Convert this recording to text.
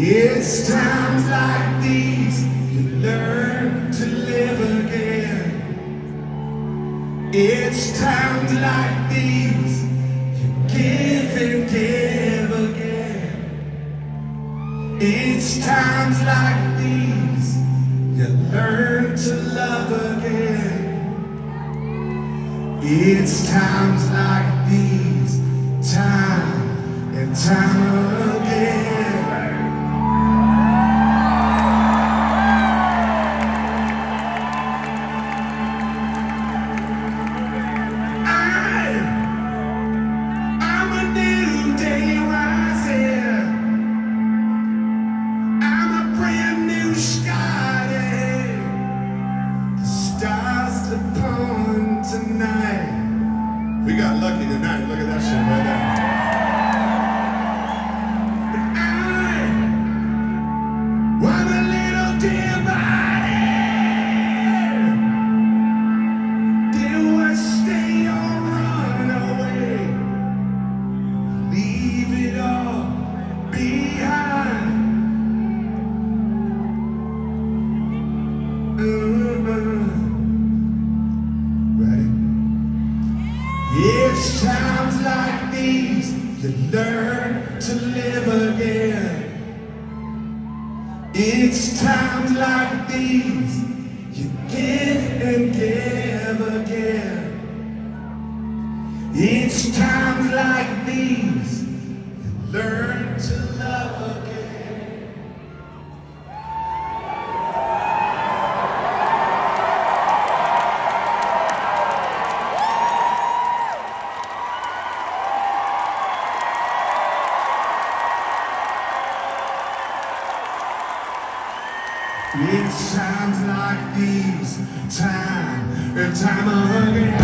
It's times like these you learn to live again. It's times like these you give and give again. It's times like these you learn to love again. It's times like these, time and time again. It's times like these you learn to live again. It's times like these you give and give again. It's times like these It's times like these, time and time again.